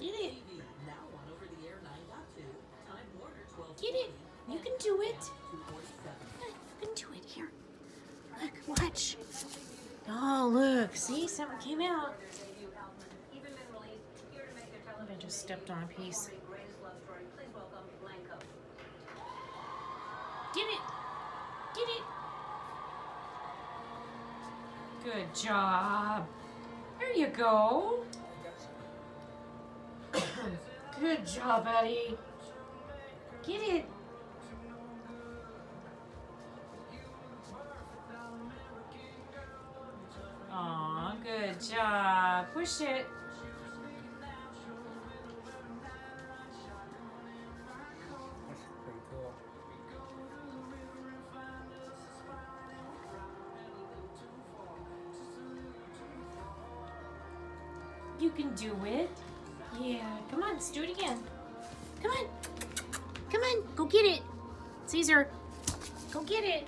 Get it. Get it. You can do it. You can do it. Here. Look, watch. Oh, look. See, something came out. I just stepped on a piece. Get it. Get it. Good job. There you go. Good job, Eddie. Get it. Aw, good job. Push it. That's pretty cool. You can do it. Let's do it again. Come on. Come on, go get it. Caesar, go get it.